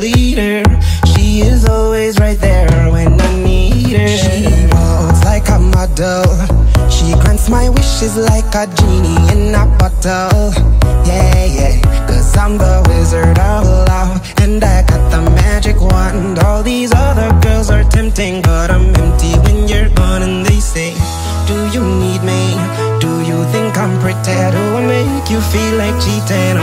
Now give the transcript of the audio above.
leader. She is always right there when I need her. She walks like a model. She grants my wishes like a genie in a bottle. Yeah, yeah. Cause I'm the wizard of love. And I got the magic wand. All these other girls are tempting, but I'm empty when you're gone. And they say, Do you need me? Do you think I'm pretty? Do I make you feel like cheating?